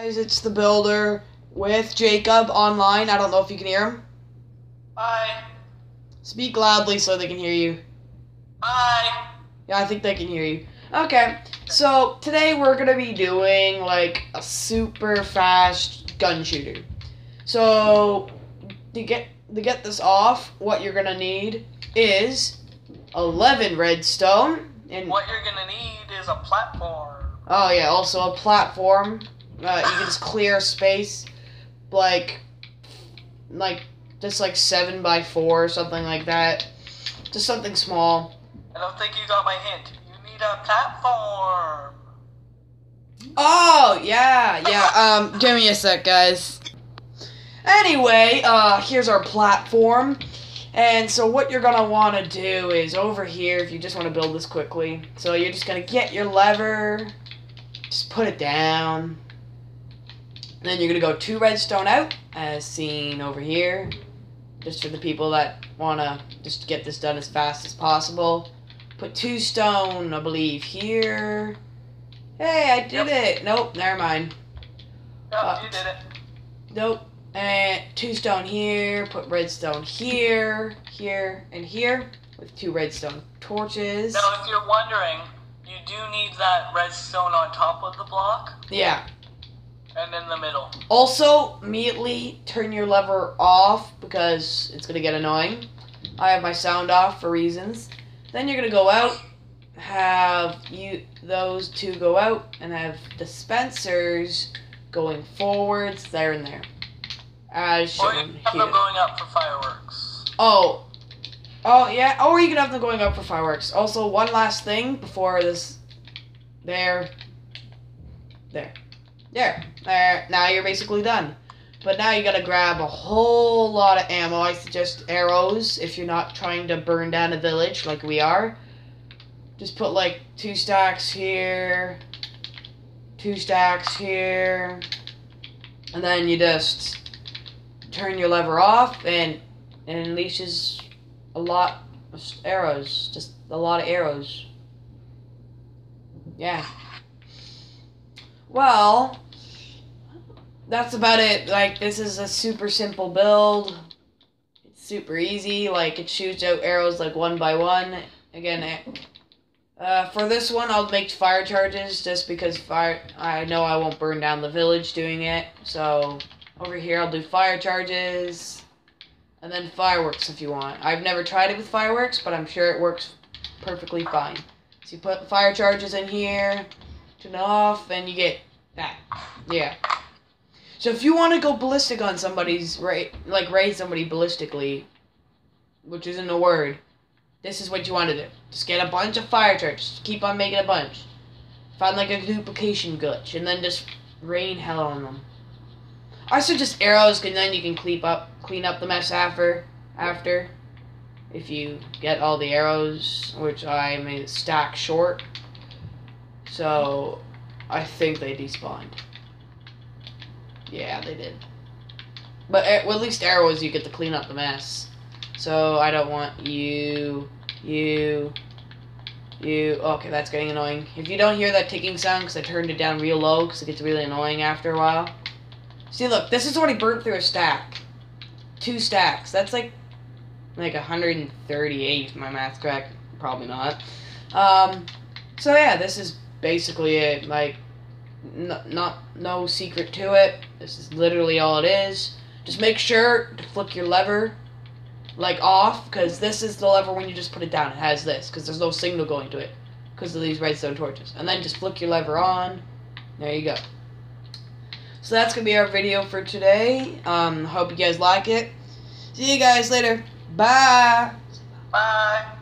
Guys, it's the builder with Jacob online. I don't know if you can hear him. Hi. Speak loudly so they can hear you. Hi. Yeah, I think they can hear you. Okay, so today we're gonna be doing like a super fast gun shooter. So to get to get this off, what you're gonna need is eleven redstone and What you're gonna need is a platform. oh yeah, also a platform. Uh, you can just clear space, like like just like seven by four or something like that. Just something small. I don't think you got my hint. You need a platform. Oh, yeah, yeah. Um, give me a sec, guys. Anyway, uh, here's our platform. And so what you're gonna wanna do is over here, if you just wanna build this quickly. So you're just gonna get your lever, just put it down. And then you're gonna go two redstone out, as seen over here. Just for the people that wanna just get this done as fast as possible. Put two stone, I believe, here. Hey, I did it. Nope, never mind. Yep, Uh, you did it. Nope. And two stone here. Put redstone here, here, and here with two redstone torches. Now, if you're wondering, you do need that redstone on top of the block Yeah. And in the middle. Also, immediately turn your lever off because it's gonna get annoying. I have my sound off for reasons. Then you're gonna go out, have you those two go out, and have dispensers going forwards there and there. As Or you can have here. them going up for fireworks. Oh. Oh, yeah. Or you can have them going up for fireworks. Also, one last thing before this. There. There. There. There. Now you're basically done. But now you gotta grab a whole lot of ammo. I suggest arrows if you're not trying to burn down a village like we are. Just put like two stacks here, two stacks here, and then you just turn your lever off and it unleashes a lot of arrows. Just a lot of arrows. Yeah. Well, that's about it. Like, this is a super simple build. It's super easy. Like, it shoots out arrows like one by one. Again, it, uh, for this one, I'll make fire charges just because fire. I know I won't burn down the village doing it. So, over here, I'll do fire charges. And then fireworks if you want. I've never tried it with fireworks, but I'm sure it works perfectly fine. So you put fire charges in here, turn it off, and you get that. Yeah. So if you want to go ballistic on somebody's right, like raise somebody ballistically, which isn't a word, this is what you want to do. Just get a bunch of fire charges. Keep on making a bunch. Find like a duplication glitch, and then just rain hell on them. I suggest arrows, and then you can clean up clean up the mess after after. If you get all the arrows, which I made a stack short, so I think they despawned. Yeah, they did. But eh, well, at least arrows you get to clean up the mess. So I don't want you, you, you. Okay, that's getting annoying. If you don't hear that ticking sound, because I turned it down real low, because it gets really annoying after a while. See, look, this is already burnt through a stack. Two stacks. That's like, like 138. If my math's correct. Probably not. Um, so yeah, this is basically it. Like, n- not no secret to it. This is literally all it is. Just make sure to flick your lever, like off, because this is the lever when you just put it down. It has this, because there's no signal going to it, because of these redstone torches. And then just flick your lever on. There you go. So that's gonna be our video for today. Um, hope you guys like it. See you guys later. Bye. Bye.